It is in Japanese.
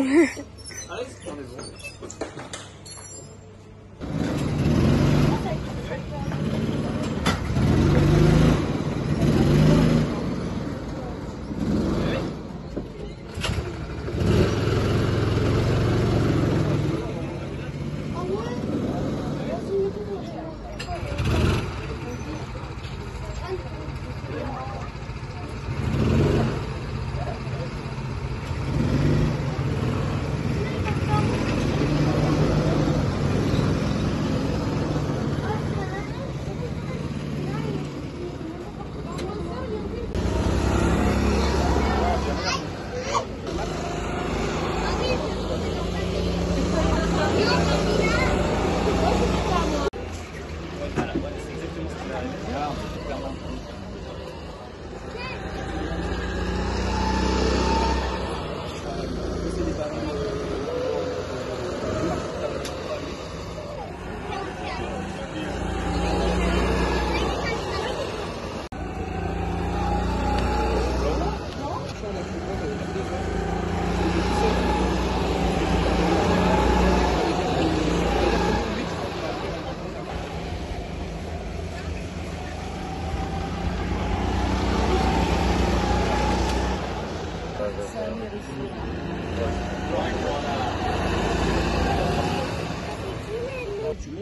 あれ